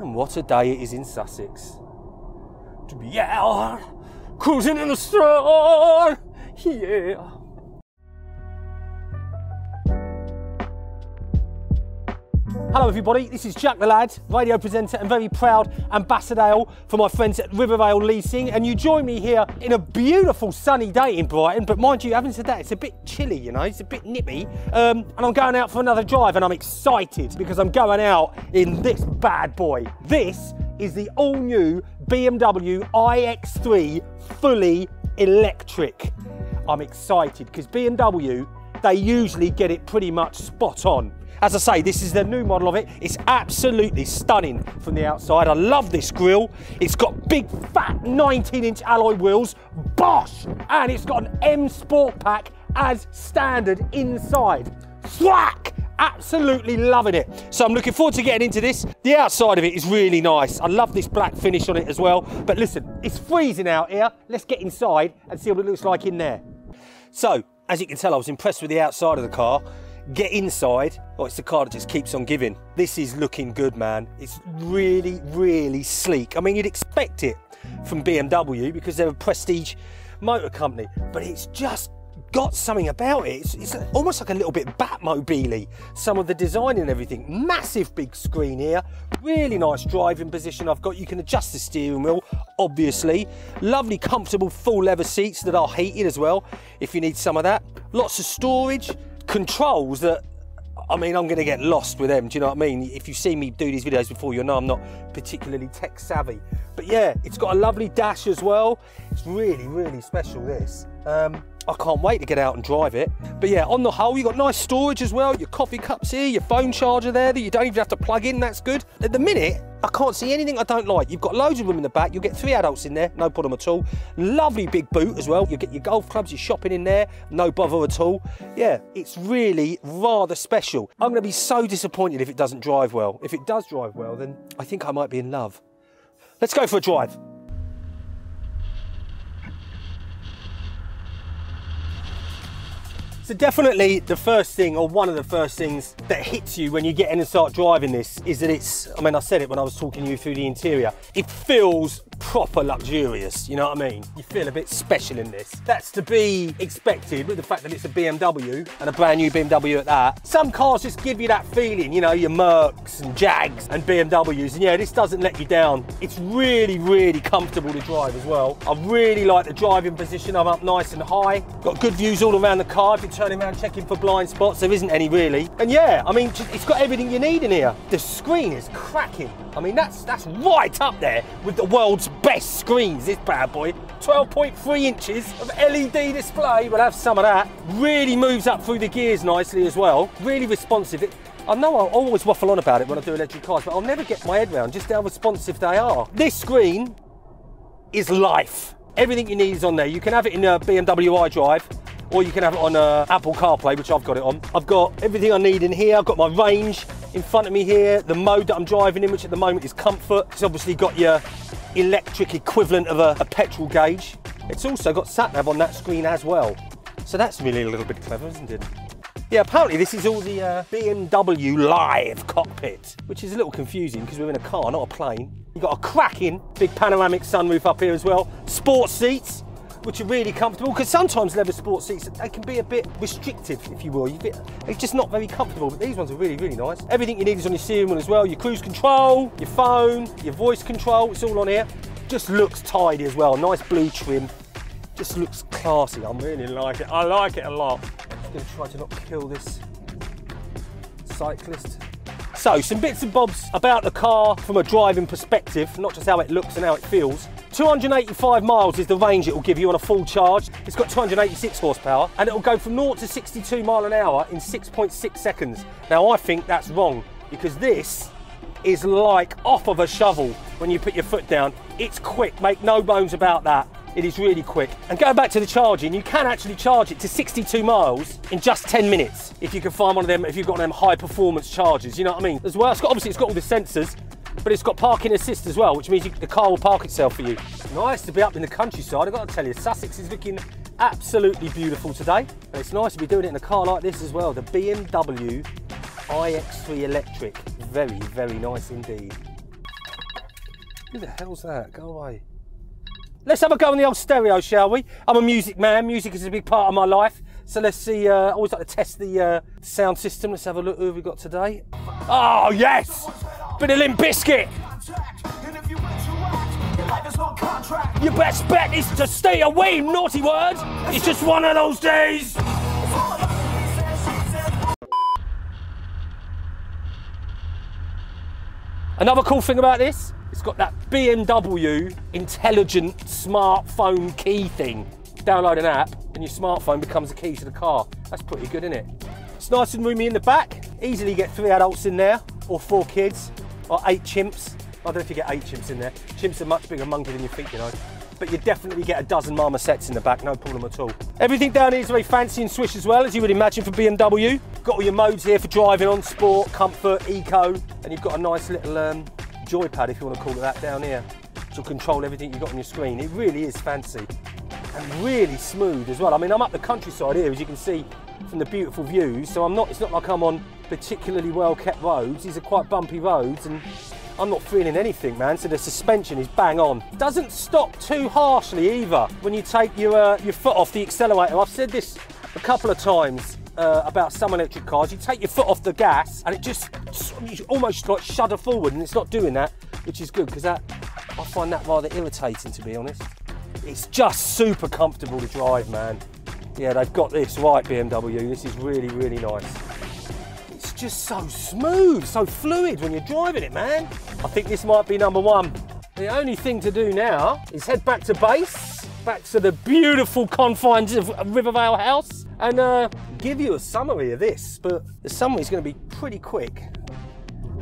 And what a day it is in Sussex. To be out, cruising in the sun, yeah. Hello everybody, this is Jack the Lad, radio presenter and very proud ambassador for my friends at Rivervale Leasing and you join me here in a beautiful sunny day in Brighton but mind you, having said that, it's a bit chilly, you know, it's a bit nippy um, and I'm going out for another drive and I'm excited because I'm going out in this bad boy. This is the all new BMW iX3 fully electric. I'm excited because BMW, they usually get it pretty much spot on. As I say, this is the new model of it. It's absolutely stunning from the outside. I love this grille. It's got big, fat 19 inch alloy wheels, Bosch, and it's got an M Sport Pack as standard inside. Thwack! Absolutely loving it. So I'm looking forward to getting into this. The outside of it is really nice. I love this black finish on it as well. But listen, it's freezing out here. Let's get inside and see what it looks like in there. So, as you can tell, I was impressed with the outside of the car get inside, oh, it's the car that just keeps on giving. This is looking good, man. It's really, really sleek. I mean, you'd expect it from BMW because they're a prestige motor company, but it's just got something about it. It's, it's almost like a little bit Batmobile some of the design and everything. Massive big screen here, really nice driving position I've got. You can adjust the steering wheel, obviously. Lovely, comfortable, full leather seats that are heated as well, if you need some of that. Lots of storage, controls that I mean, I'm going to get lost with them. Do you know what I mean? If you've seen me do these videos before, you'll know I'm not particularly tech savvy. But yeah, it's got a lovely dash as well. It's really, really special, this. Um, I can't wait to get out and drive it. But yeah, on the whole, you've got nice storage as well. Your coffee cups here, your phone charger there that you don't even have to plug in. That's good. At the minute, I can't see anything I don't like. You've got loads of room in the back. You'll get three adults in there, no problem at all. Lovely big boot as well. You get your golf clubs, your shopping in there, no bother at all. Yeah, it's really rather special. I'm going to be so disappointed if it doesn't drive well. If it does drive well, then I think I might be in love. Let's go for a drive. So definitely the first thing, or one of the first things that hits you when you get in and start driving this is that it's, I mean, I said it when I was talking to you through the interior, it feels proper luxurious, you know what I mean? You feel a bit special in this. That's to be expected with the fact that it's a BMW and a brand new BMW at that. Some cars just give you that feeling, you know, your Mercs and Jags and BMWs, and yeah, this doesn't let you down. It's really, really comfortable to drive as well. I really like the driving position. I'm up nice and high. Got good views all around the car. If you're turning around checking for blind spots, there isn't any really. And yeah, I mean, it's got everything you need in here. The screen is cracking. I mean, that's that's right up there with the world's best screens, this bad boy. 12.3 inches of LED display, we'll have some of that. Really moves up through the gears nicely as well. Really responsive. It, I know I always waffle on about it when I do electric cars, but I'll never get my head around just how responsive they are. This screen is life. Everything you need is on there. You can have it in a BMW iDrive, or you can have it on uh, Apple CarPlay, which I've got it on. I've got everything I need in here. I've got my range in front of me here, the mode that I'm driving in, which at the moment is comfort. It's obviously got your electric equivalent of a, a petrol gauge. It's also got sat nav on that screen as well. So that's really a little bit clever, isn't it? Yeah, apparently this is all the uh, BMW Live cockpit, which is a little confusing because we're in a car, not a plane. You've got a cracking big panoramic sunroof up here as well. Sports seats, which are really comfortable because sometimes leather sports seats they can be a bit restrictive if you will. You they're just not very comfortable but these ones are really really nice. Everything you need is on your steering wheel as well your cruise control your phone your voice control it's all on here. Just looks tidy as well nice blue trim. Just looks classy. I really like it. I like it a lot. I'm to try to not kill this cyclist. So, some bits and bobs about the car from a driving perspective, not just how it looks and how it feels. 285 miles is the range it will give you on a full charge. It's got 286 horsepower and it will go from 0 to 62 mile an hour in 6.6 seconds. Now, I think that's wrong because this is like off of a shovel when you put your foot down. It's quick, make no bones about that. It is really quick. And going back to the charging, you can actually charge it to 62 miles in just 10 minutes if you can find one of them, if you've got one of them high performance chargers, you know what I mean? As well, it's got, obviously it's got all the sensors, but it's got parking assist as well, which means you, the car will park itself for you. Nice to be up in the countryside, I've got to tell you, Sussex is looking absolutely beautiful today. And it's nice to be doing it in a car like this as well, the BMW iX3 Electric. Very, very nice indeed. Who the hell's that? Go away. Let's have a go on the old stereo, shall we? I'm a music man. Music is a big part of my life. So let's see. Uh, I always like to test the uh, sound system. Let's have a look. Who we got today? Oh yes, bit of Limp Bizkit. Your best bet is to stay away, naughty word. It's just one of those days. Another cool thing about this, it's got that BMW intelligent smartphone key thing. Download an app and your smartphone becomes the key to the car. That's pretty good, isn't it? It's nice and roomy in the back. Easily get three adults in there, or four kids, or eight chimps. I don't know if you get eight chimps in there. Chimps are much bigger monkey than you think, you know. But you definitely get a dozen marmosets in the back, no problem at all. Everything down here is very fancy and swish as well, as you would imagine for BMW. Got all your modes here for driving on, sport, comfort, eco, and you've got a nice little um, joypad, if you want to call it that, down here to control everything you've got on your screen. It really is fancy and really smooth as well. I mean, I'm up the countryside here, as you can see from the beautiful views, so I'm not, it's not like I'm on particularly well-kept roads. These are quite bumpy roads, and I'm not feeling anything, man, so the suspension is bang on. Doesn't stop too harshly either when you take your, uh, your foot off the accelerator. I've said this a couple of times uh, about some electric cars. You take your foot off the gas and it just almost like shudder forward and it's not doing that, which is good because that I find that rather irritating to be honest. It's just super comfortable to drive, man. Yeah, they've got this right, BMW. This is really, really nice. It's just so smooth, so fluid when you're driving it, man. I think this might be number one. The only thing to do now is head back to base, back to the beautiful confines of Rivervale House, and uh, give you a summary of this. But the summary is going to be pretty quick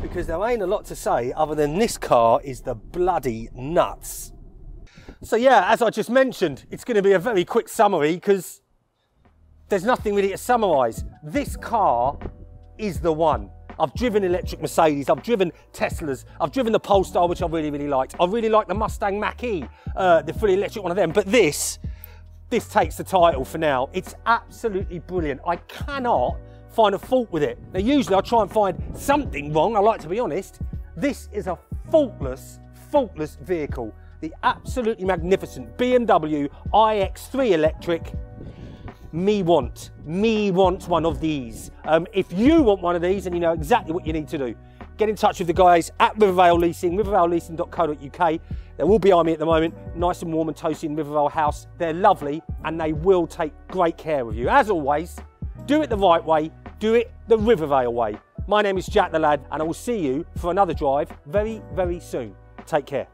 because there ain't a lot to say other than this car is the bloody nuts. So yeah, as I just mentioned, it's going to be a very quick summary because there's nothing really to summarise. This car is the one. I've driven electric Mercedes, I've driven Teslas, I've driven the Polestar, which I really, really liked. I really like the Mustang Mach-E, uh, the fully electric one of them. But this, this takes the title for now. It's absolutely brilliant. I cannot find a fault with it. Now, usually I try and find something wrong, I like to be honest. This is a faultless, faultless vehicle the absolutely magnificent BMW iX3 electric. Me want, me want one of these. Um, if you want one of these and you know exactly what you need to do, get in touch with the guys at Rivervale Leasing, rivervaleleasing.co.uk. They're all behind me at the moment, nice and warm and toasty in Rivervale House. They're lovely and they will take great care of you. As always, do it the right way, do it the Rivervale way. My name is Jack the Lad and I will see you for another drive very, very soon. Take care.